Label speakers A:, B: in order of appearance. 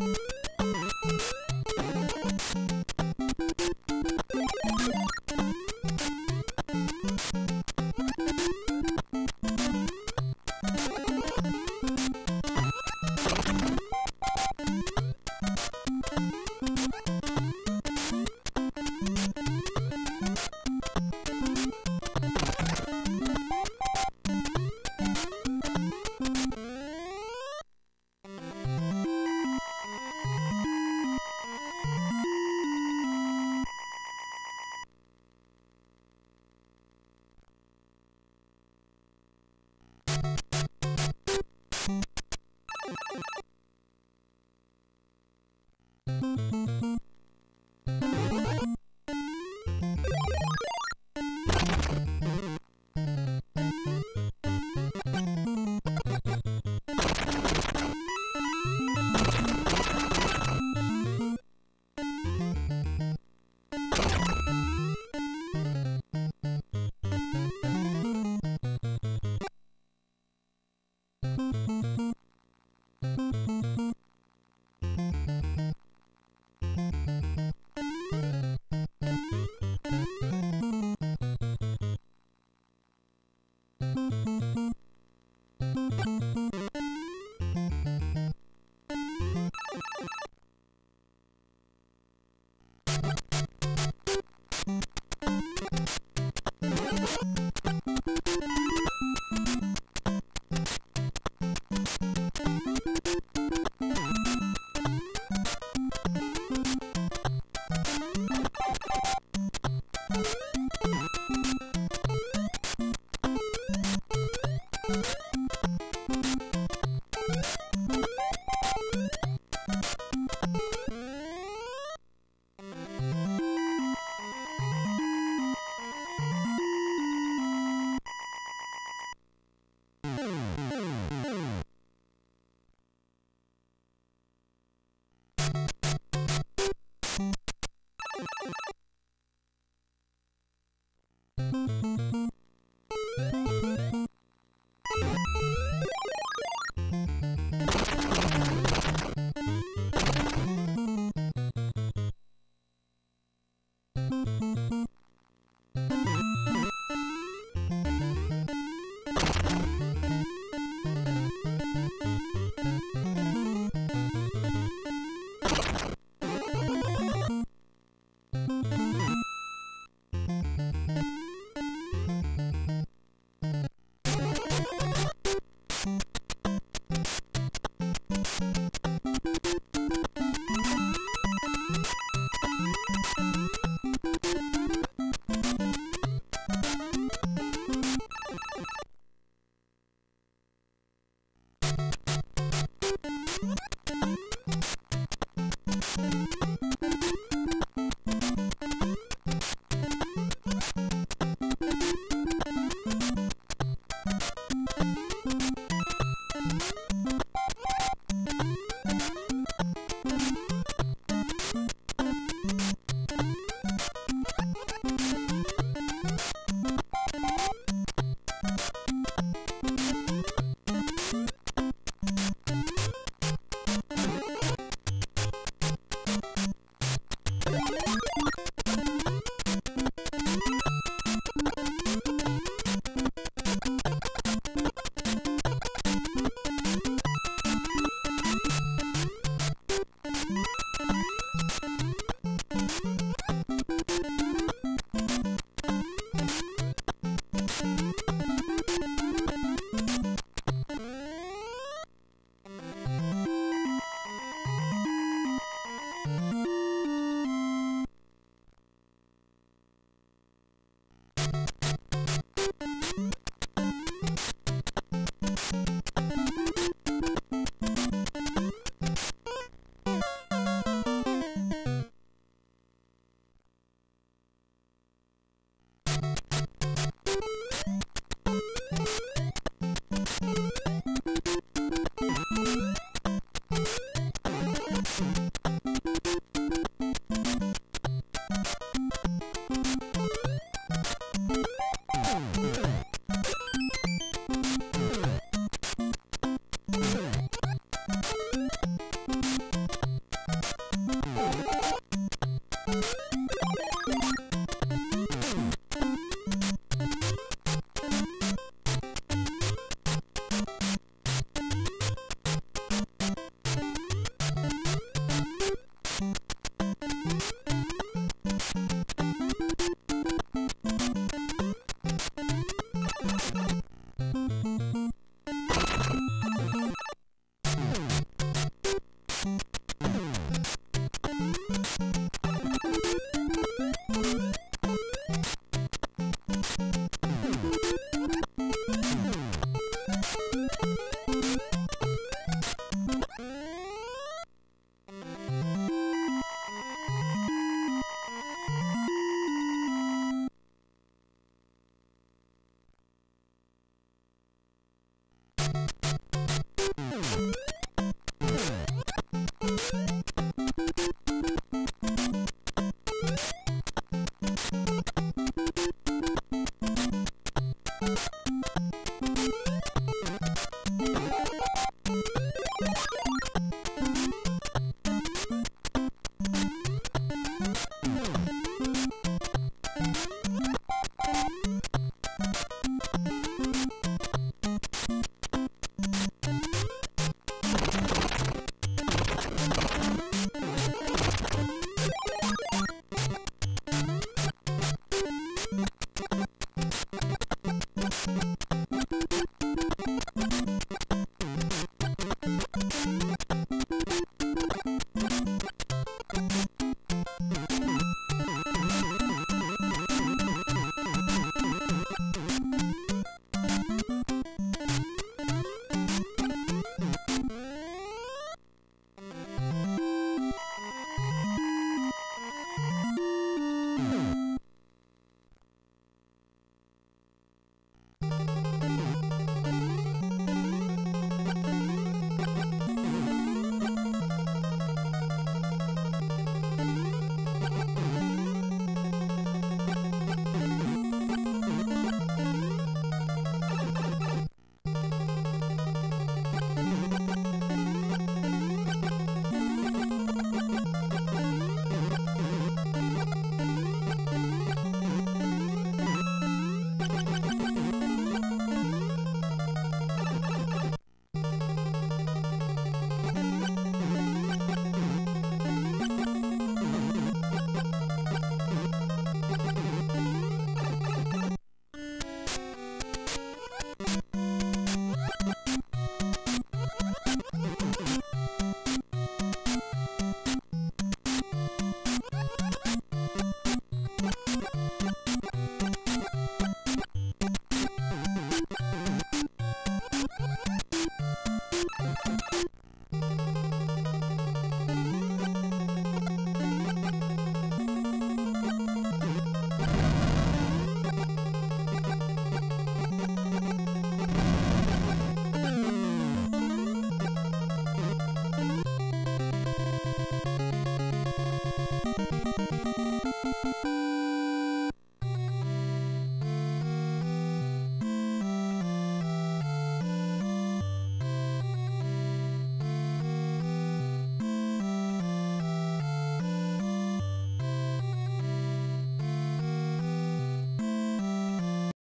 A: you you